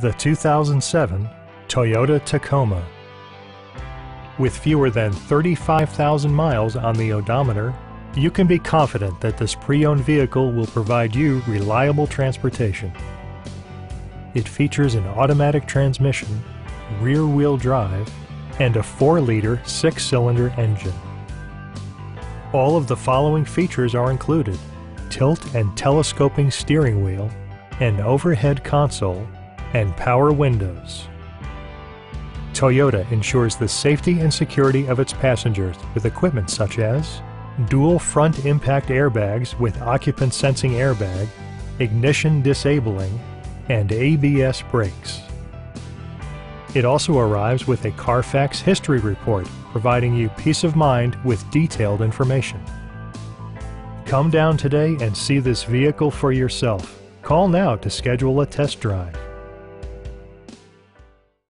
the 2007 Toyota Tacoma. With fewer than 35,000 miles on the odometer, you can be confident that this pre-owned vehicle will provide you reliable transportation. It features an automatic transmission, rear-wheel drive, and a 4-liter six-cylinder engine. All of the following features are included. Tilt and telescoping steering wheel, an overhead console, and power windows. Toyota ensures the safety and security of its passengers with equipment such as dual front impact airbags with occupant sensing airbag, ignition disabling, and ABS brakes. It also arrives with a Carfax history report, providing you peace of mind with detailed information. Come down today and see this vehicle for yourself. Call now to schedule a test drive.